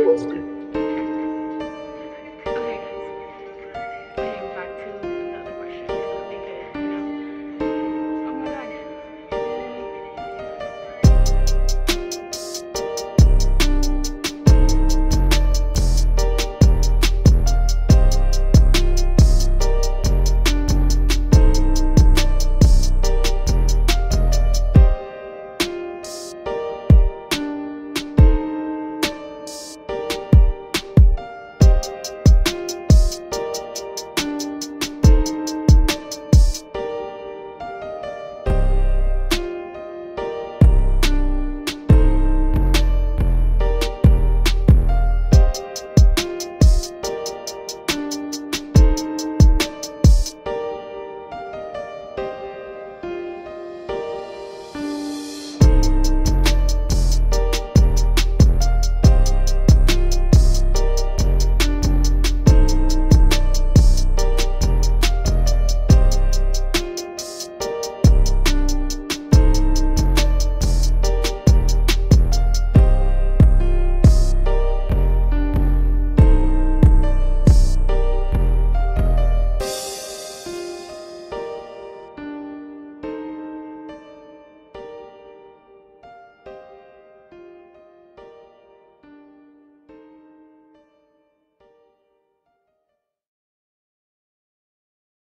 Namaste.